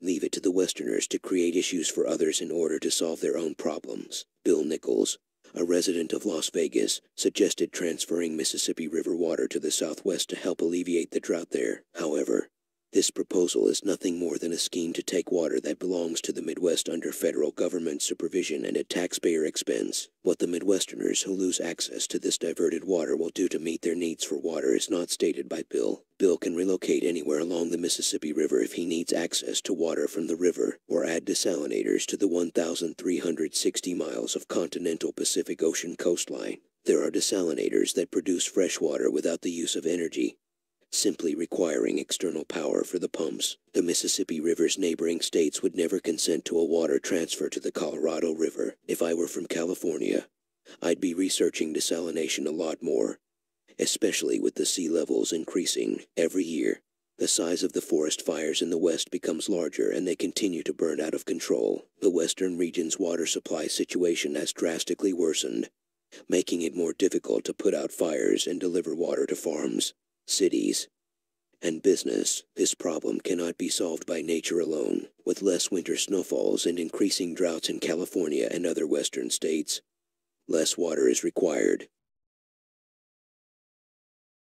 Leave it to the Westerners to create issues for others in order to solve their own problems. Bill Nichols, a resident of Las Vegas, suggested transferring Mississippi River water to the southwest to help alleviate the drought there. However, this proposal is nothing more than a scheme to take water that belongs to the Midwest under federal government supervision and at taxpayer expense. What the Midwesterners who lose access to this diverted water will do to meet their needs for water is not stated by Bill. Bill relocate anywhere along the Mississippi River if he needs access to water from the river, or add desalinators to the 1,360 miles of continental Pacific Ocean coastline. There are desalinators that produce fresh water without the use of energy, simply requiring external power for the pumps. The Mississippi River's neighboring states would never consent to a water transfer to the Colorado River. If I were from California, I'd be researching desalination a lot more, especially with the sea levels increasing every year. The size of the forest fires in the west becomes larger and they continue to burn out of control. The western region's water supply situation has drastically worsened, making it more difficult to put out fires and deliver water to farms cities, and business, this problem cannot be solved by nature alone. With less winter snowfalls and increasing droughts in California and other western states, less water is required.